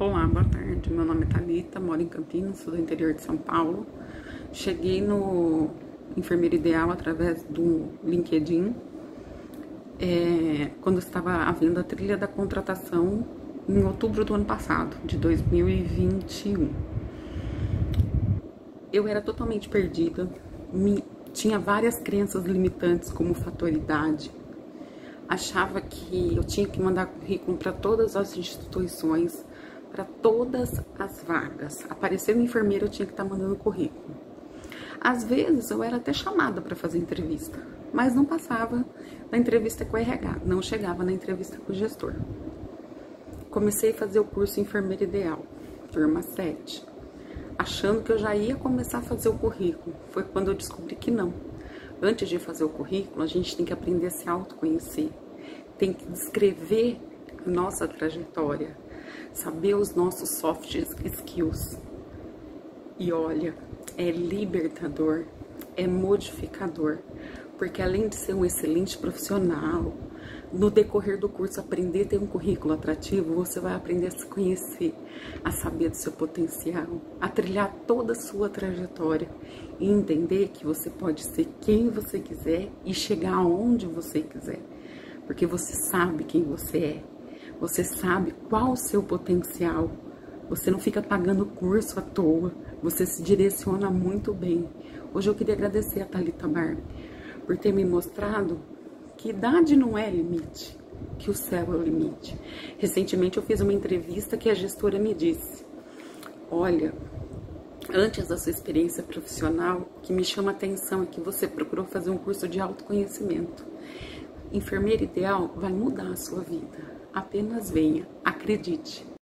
Olá, boa tarde. Meu nome é Thalita, moro em Campinas, sou do interior de São Paulo. Cheguei no Enfermeiro Ideal através do LinkedIn, é, quando estava havendo a trilha da contratação em outubro do ano passado, de 2021. Eu era totalmente perdida, me, tinha várias crenças limitantes como fatoridade, achava que eu tinha que mandar currículo para todas as instituições, para todas as vagas. Aparecendo enfermeira, eu tinha que estar tá mandando currículo. Às vezes eu era até chamada para fazer entrevista, mas não passava na entrevista com o RH, não chegava na entrevista com o gestor. Comecei a fazer o curso Enfermeira Ideal, turma 7, achando que eu já ia começar a fazer o currículo. Foi quando eu descobri que não. Antes de fazer o currículo, a gente tem que aprender a se autoconhecer, tem que descrever a nossa trajetória, saber os nossos soft skills. E olha, é libertador, é modificador, porque além de ser um excelente profissional, no decorrer do curso aprender a ter um currículo atrativo, você vai aprender a se conhecer, a saber do seu potencial, a trilhar toda a sua trajetória e entender que você pode ser quem você quiser e chegar aonde você quiser, porque você sabe quem você é, você sabe qual o seu potencial. Você não fica pagando curso à toa. Você se direciona muito bem. Hoje eu queria agradecer a Thalita Bar por ter me mostrado que idade não é limite, que o céu é o limite. Recentemente eu fiz uma entrevista que a gestora me disse: Olha, antes da sua experiência profissional, o que me chama a atenção é que você procurou fazer um curso de autoconhecimento. Enfermeira ideal vai mudar a sua vida. Apenas venha, acredite.